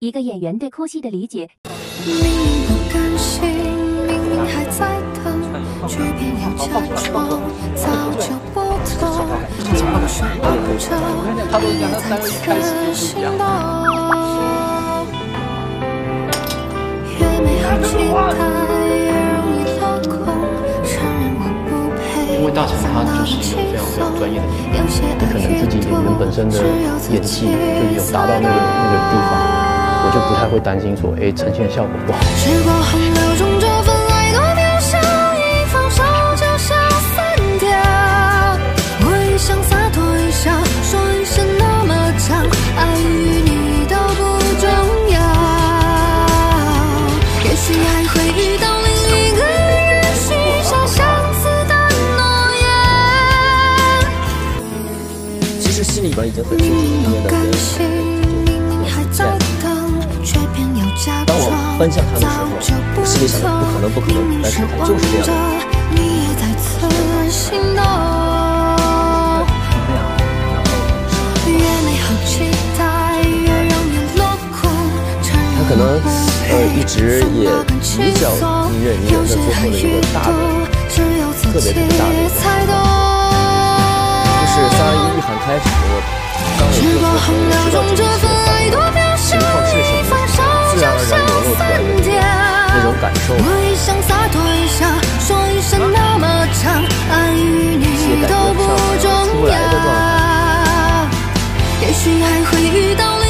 一个演员对哭戏的理解。因为大成他就是一个非常非常专业的演员，有些可能自己演员本身的演技就有达到那个那个地方，会担心说，哎，呈现效果不好。时光洪流中，这份爱多渺小，一放手就消散掉。我也想洒脱一笑，说一声那么长，爱与你都不重要。也许还会遇到另一个人，许下相似的诺言。其实心里边已经很明明清楚不甘心，奔向他的时候早就不我心里想的不可能不可能但是他就是这样着你也在。他可能呃一直也比较隐忍隐忍，那最后的一个大的，特别特别大的一个猜懂。就是三二一一喊开始，我当我时这个光洪流知道，这个受，我也想洒脱一笑，说一声那么长，爱与你都不重要。也许还会遇到另